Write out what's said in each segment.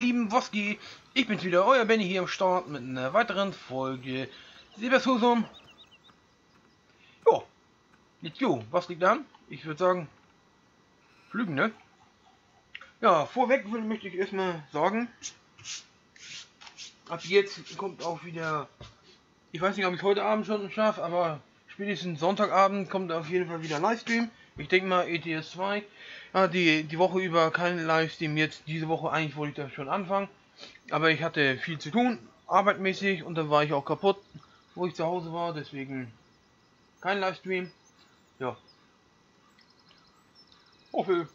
lieben Woski, ich bin's wieder, euer Benny hier am Start mit einer weiteren Folge Silbershusum. Jo, jetzt jo, was liegt an? Ich würde sagen, Flügen, ne? Ja, vorweg möchte ich erstmal sagen, ab jetzt kommt auch wieder, ich weiß nicht, ob ich heute Abend schon schaffe, aber spätestens Sonntagabend kommt auf jeden Fall wieder Livestream. Ich denke mal ETS 2 ja, die, die Woche über kein Livestream. Jetzt diese Woche eigentlich wollte ich das schon anfangen. Aber ich hatte viel zu tun, arbeitmäßig, und dann war ich auch kaputt, wo ich zu Hause war. Deswegen kein Livestream. Ja. Hoffe,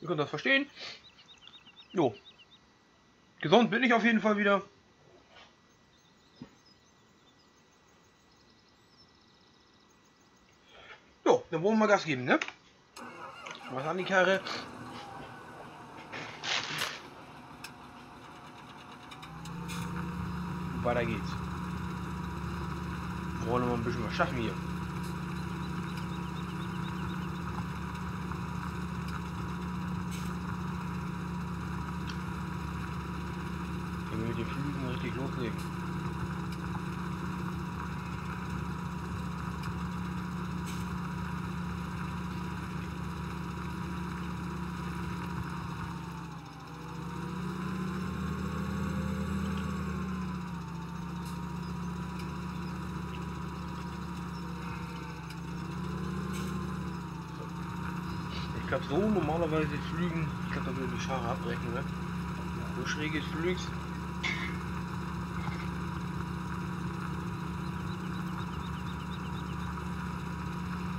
ihr könnt das verstehen. Jo. Gesund bin ich auf jeden Fall wieder. So, dann wollen wir Gas geben, ne? Was an die Karre? Weiter geht's. Wir wollen wir ein bisschen was schaffen hier. Wir mit den Flügen richtig loslegen. Ich glaube so normalerweise flügen, ich glaube da würde die Schare abbrechen, ne? So schräg ist flügst.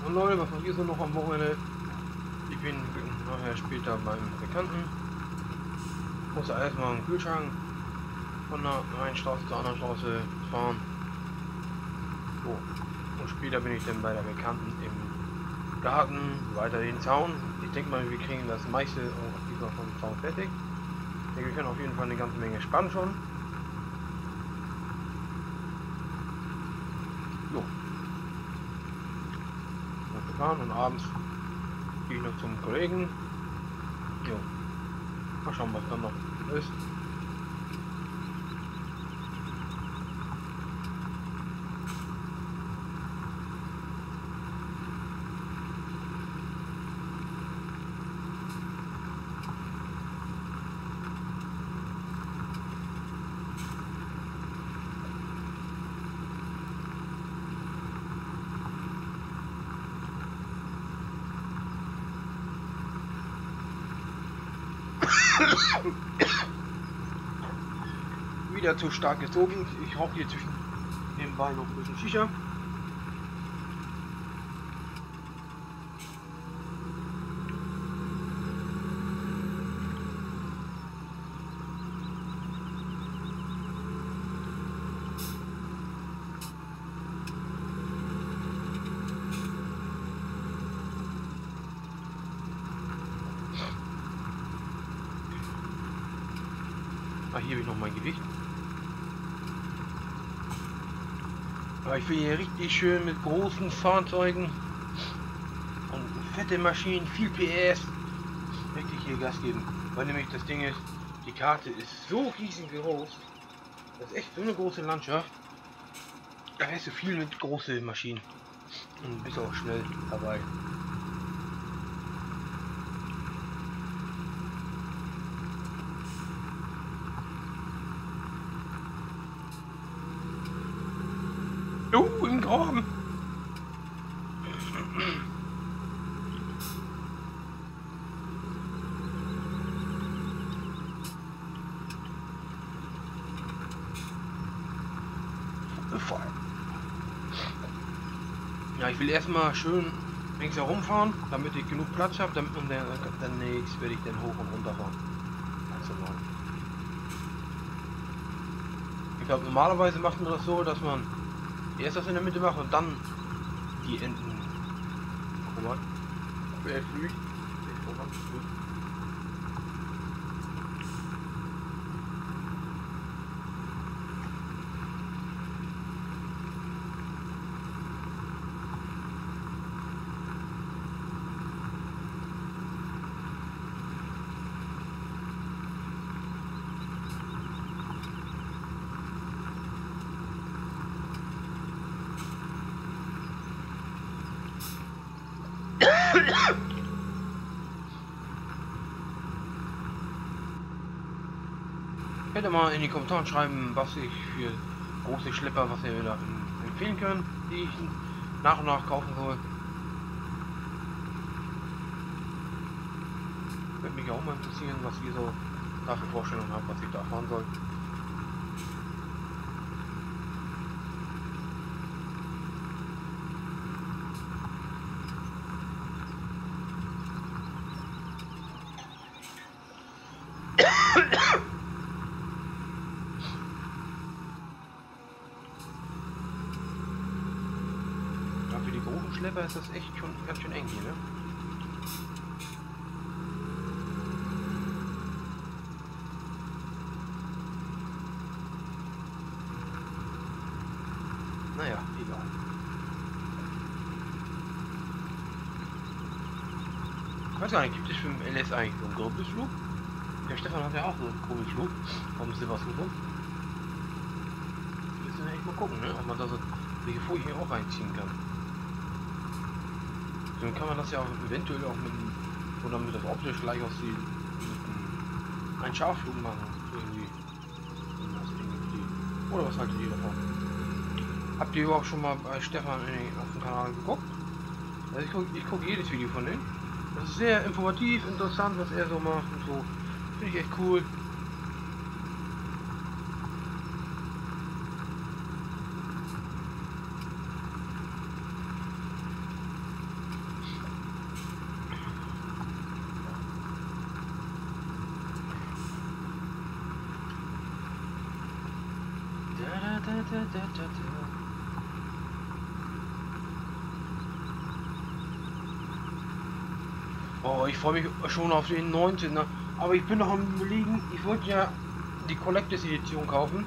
Und Leute, was hier so noch am Wochenende? Ich bin nachher später beim Bekannten. Muss erstmal einen Kühlschrank von der einen Straße zur anderen Straße fahren. So. Und später bin ich dann bei der Bekannten im Garten, weiter den Zaun. Ich denke mal, wir kriegen das meiste auch diesmal vom Zaun fertig. Ich denke, wir können auf jeden Fall eine ganze Menge spannen schon. Jo. Und abends gehe ich noch zum Kollegen. Jo. Mal schauen, was dann noch ist. Wieder zu stark gezogen. Ich rauche hier zwischen nebenbei noch ein bisschen Shisha. Hier habe ich noch mein Gewicht. Aber ich will hier richtig schön mit großen Fahrzeugen und fette Maschinen, viel PS, richtig hier Gas geben. Weil nämlich das Ding ist, die Karte ist so riesengroß. Das ist echt so eine große Landschaft. Da hast du viel mit großen Maschinen. Und bist auch schnell dabei. Oh, im Graben. Voll. Ja, ich will erstmal schön links herumfahren, damit ich genug Platz habe, und dann, dann nächst werde ich dann hoch und runter fahren. Ganz normal. Ich glaube, normalerweise macht man das so, dass man Erst das in der Mitte machen und dann die Enden. Guck mal. Wer Könnt mal in die Kommentare schreiben, was ich für große Schlepper, was ihr da empfehlen könnt, die ich nach und nach kaufen soll. Würde mich auch mal interessieren, was ihr so dafür Vorstellungen habt, was ich da fahren soll. Schlepper ist das echt schon ganz schön eng hier, ne? Naja, egal. Ich weiß gar nicht, gibt es für den LS eigentlich so einen Kurbelflug? Der Stefan hat ja auch so einen Kurbelflug vom Silberskuter. Wir müssen ja echt mal gucken, ne? ob man da so die Folie auch reinziehen kann. Dann kann man das ja auch eventuell auch mit oder damit das optisch gleich aussieht, mit einem Scharflug machen. Irgendwie. Oder was haltet ihr davon? Habt ihr überhaupt schon mal bei Stefan auf dem Kanal geguckt? Also ich gucke guck jedes Video von ihm. Das ist sehr informativ, interessant, was er so macht und so. Finde ich echt cool. Oh, ich freue mich schon auf den 19er. Aber ich bin noch am überlegen, ich wollte ja die Collectors Edition kaufen.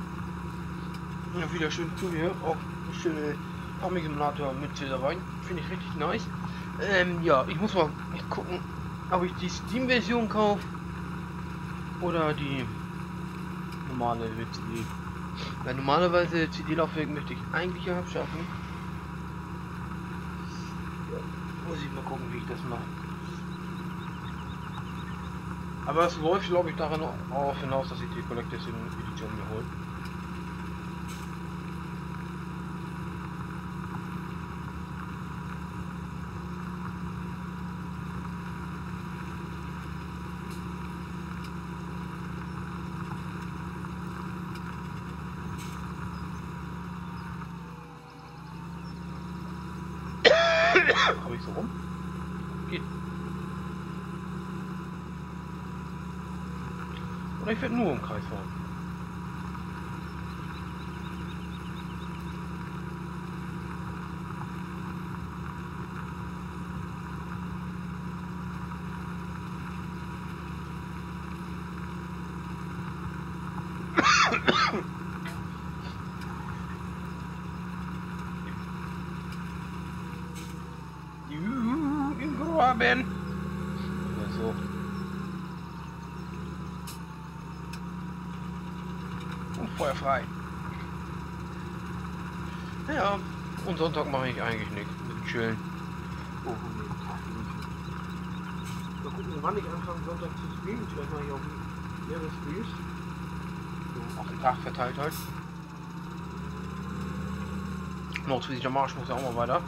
Ja, wieder schön zu hier, auch eine schöne Amiga-Simulator mit rein. Finde ich richtig nice. Ähm, ja, ich muss mal gucken, ob ich die Steam-Version kaufe oder die normale CD. Weil normalerweise CD-Laufwerk möchte ich eigentlich abschaffen. Ja, muss ich mal gucken, wie ich das mache. Aber es läuft, glaube ich, daran auch hinaus, dass ich die Collectors Edition mir hole. Habe ich so rum? Geht. Oder ich werde nur im Kreis fahren. Juhu, im Graben. So. Und Feuer frei. Ja, und Sonntag mache ich eigentlich nichts. Mit Chillen. Oh. Mal gucken, wann ich anfange Sonntag zu streamen. Vielleicht mache ich auch mehrere Streams. Auf den Tag verteilt halt. Nordfriesischer Marsch muss ja auch mal weiter.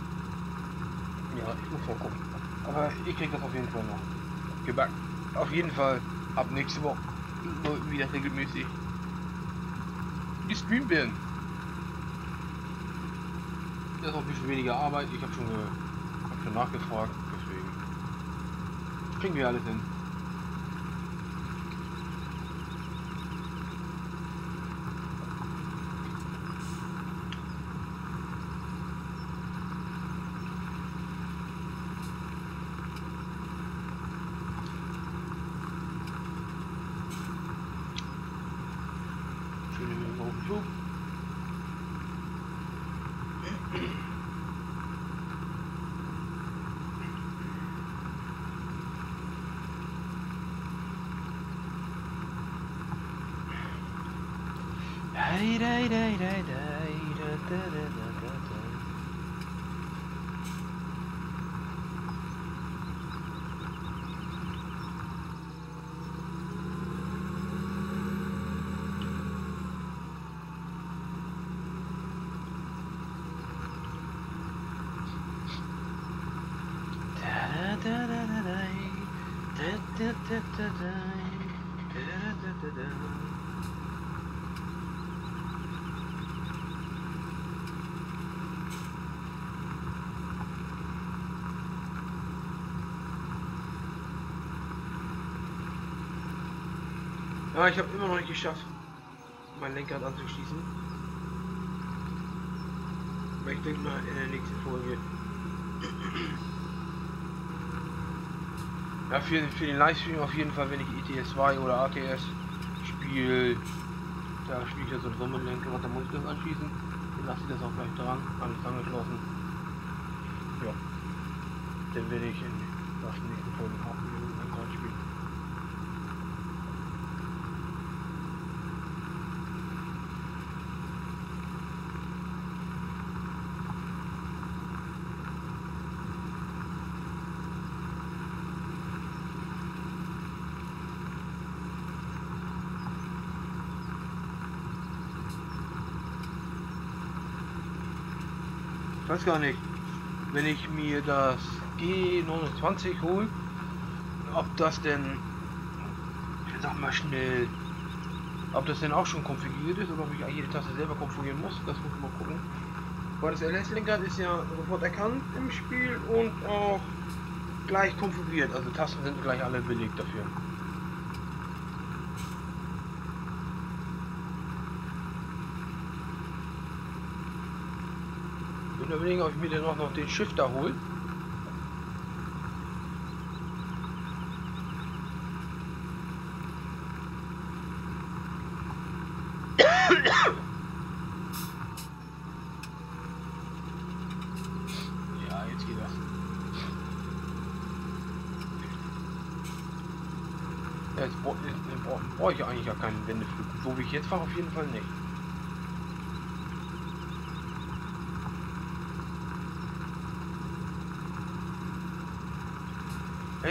Ja, ich muss mal gucken. Aber ich krieg das auf jeden Fall noch gebacken. Auf jeden Fall ab nächste Woche wieder regelmäßig gestreamt werden. Das ist auch ein bisschen weniger Arbeit. Ich habe schon, ge hab schon nachgefragt. Deswegen kriegen wir alles hin. Schöne Minuten auf dem Flug. Dai, dai, dai, dai, dai, da, da, da, da, da, da. Ja, ich habe immer noch nicht geschafft, mein Lenkrad anzuschließen. Aber ich denke mal in der nächsten Folge. Ja, für, für den Livestream auf jeden Fall, wenn ich ETS 2 oder ATS spiele, da spiele ich ja so ein Sommerlenkrad, da muss ich das anschließen. Dann lasse ich das auch gleich dran, alles angeschlossen. Ja. Dann werde ich in der nächsten Folge auch wieder ein Lenkrad spielen. Ich weiß gar nicht, wenn ich mir das G29 hole, ob das denn, ich sag mal schnell, ob das denn auch schon konfiguriert ist oder ob ich jede Taste selber konfigurieren muss, das muss ich mal gucken. Weil das LS-Lenkrad ist ja sofort erkannt im Spiel und auch gleich konfiguriert, also Tasten sind gleich alle belegt dafür. Überlegen, ob ich mir dann auch noch den Shifter hole. Ja, jetzt geht das. Ja, jetzt brauche brauch, brauch ich eigentlich gar keinen Wendeflug. So wie ich jetzt fahre, auf jeden Fall nicht.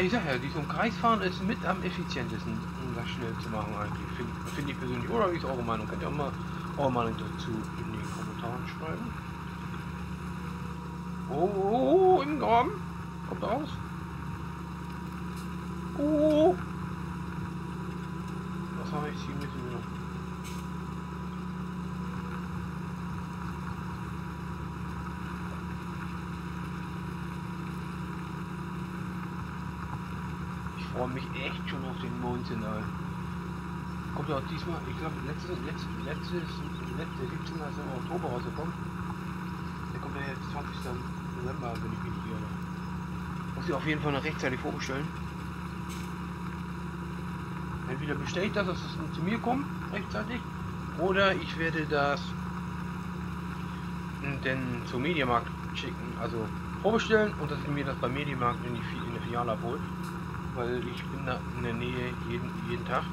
Ich sag ja, dieses Umkreisfahren ist mit am effizientesten, um das schnell zu machen eigentlich. Finde find ich persönlich. Oder wie ist eure Meinung? Könnt ihr auch mal eure Meinung dazu in den Kommentaren schreiben. Oh, oh, oh im Graben. Kommt raus. Oh. Was habe ich hier mit mir? Ich freue mich echt schon auf den 19. Kommt ja auch diesmal, ich glaube, letztes, letztes, letztes, letztes 17. ist im Oktober rausgekommen. Der kommt ja jetzt 20. November, wenn ich mich nicht irre. Muss ich auf jeden Fall noch rechtzeitig vorbestellen. Entweder bestelle ich das, dass es zu mir kommt, rechtzeitig, oder ich werde das denn zum Mediamarkt schicken. Also vorbestellen und dass ich mir das beim Mediamarkt in, die, in der Filiale abhole. Weil ich bin da in der Nähe jeden, jeden Tag.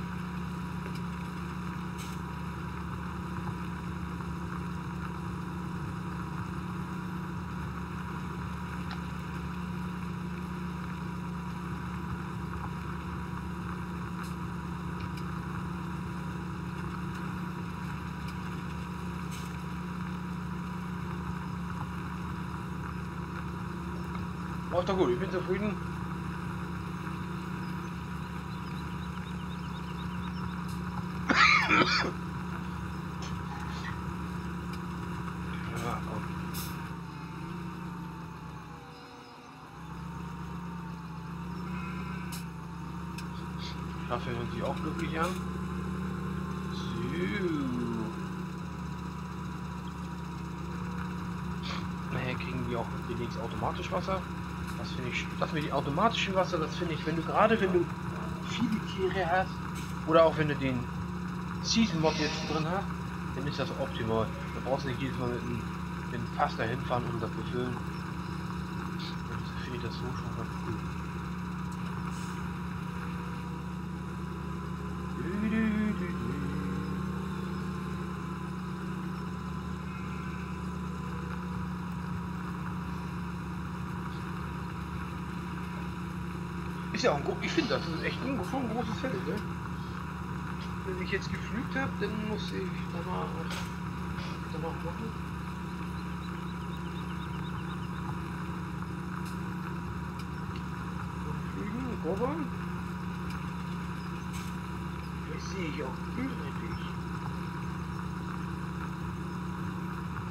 Läuft doch gut, ich bin zufrieden. Dafür hört sich auch glücklich an. So. Nachher kriegen die auch demnächst automatisch Wasser. Das finde ich, das mit dem automatischen Wasser, das finde ich, wenn du gerade, wenn du viele Tiere hast, oder auch wenn du den Season Mod jetzt drin hast, dann ist das optimal. Da brauchst du nicht jedes Mal mit einem, mit einem Fass dahin fahren, um das zu füllen. Dann finde ich das so schon ganz cool. Ich finde, das ist echt ein, schon ein großes Feld, ne? Wenn ich jetzt geflügt habe, dann muss ich danach, danach machen. Gorbern. Das sehe ich auch übernatürlich.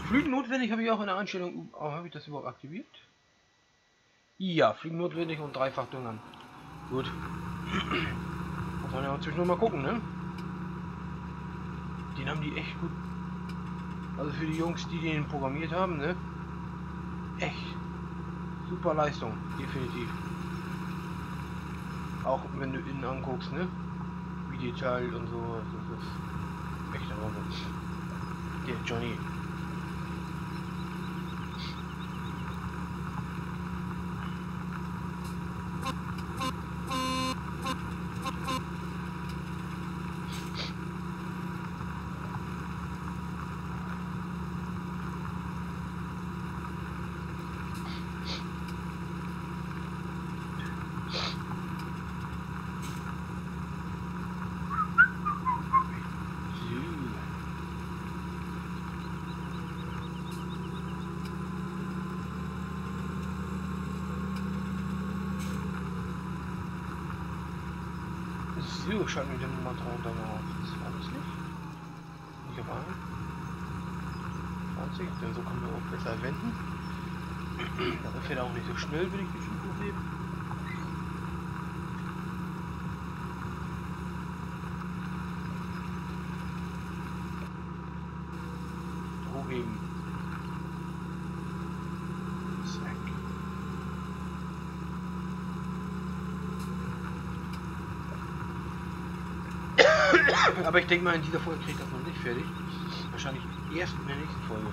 Flügen notwendig habe ich auch in der Einstellung. Oh, habe ich das überhaupt aktiviert? Ja, Flügen notwendig und dreifach Düngern. Gut. Muss man ja auch zwischendurch mal gucken, ne? Den haben die echt gut. Also für die Jungs, die den programmiert haben, ne? Echt super Leistung, definitiv. Auch wenn du innen anguckst, ne? Wie detailliert und so, das ist echt der Wahnsinn. Der Johnny. So, wir den Motor dann auf 20. Nicht auf 20, denn so können wir auch besser wenden. Da fährt auch nicht so schnell, wenn ich die 5 hebe. Aber ich denke mal, in dieser Folge kriegt das noch nicht fertig. Wahrscheinlich erst in der nächsten Folge.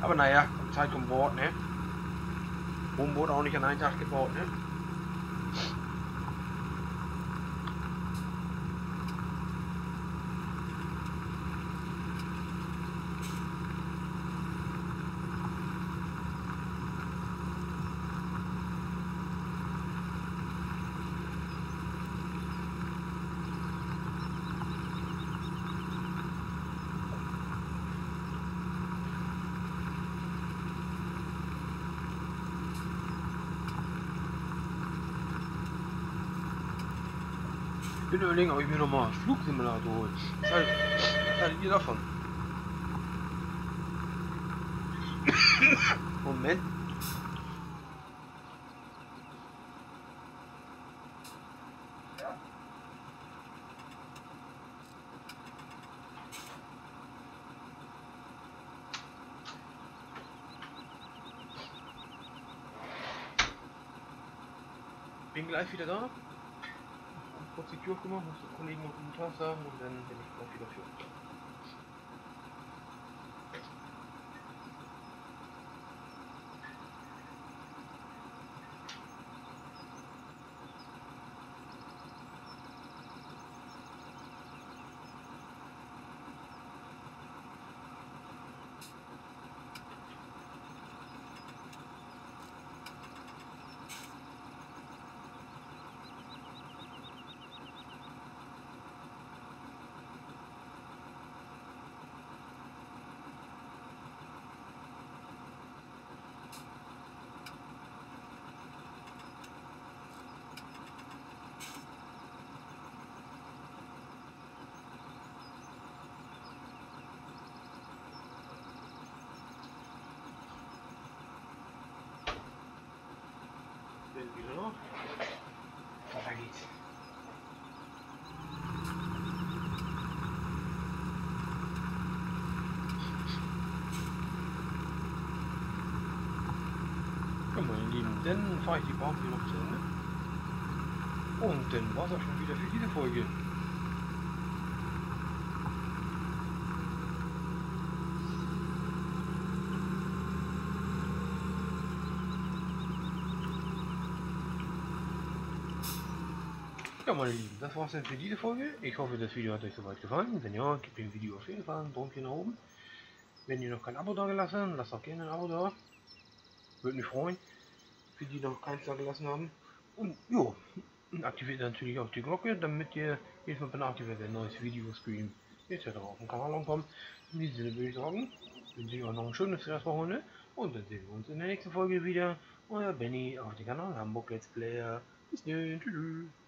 Aber naja, Zeit kommt Wort, ne? Rom wurde auch nicht an einem Tag gebaut, ne? Bin überlegen, ob ich mir nochmal Flugsimulator hole. Was haltet, haltet ihr davon? Moment. Bin gleich wieder da die Tür aufgemacht, muss den Kollegen noch guten Tag sagen und dann bin ich auch wieder für euch. Wieder noch. Weiter dann fahre ich die Bahn noch zu Ende. Und dann war es auch schon wieder für diese Folge. Ja, meine Lieben, das war's dann für diese Folge. Ich hoffe, das Video hat euch soweit gefallen. Wenn ja, gebt dem Video auf jeden Fall ein Däumchen nach oben. Wenn ihr noch kein Abo da gelassen habt, lasst auch gerne ein Abo da. Würde mich freuen, für die noch keins da gelassen haben. Und jo, aktiviert natürlich auch die Glocke, damit ihr jedes Mal benachrichtigt werdet, wenn neues Video, Stream etc. auf dem Kanal ankommt. In diesem Sinne würde ich sagen, wünsche ich euch noch ein schönes Restwochenende und dann sehen wir uns in der nächsten Folge wieder. Euer Benny auf dem Kanal Hamburg Let's Player. Bis dann, tschüss.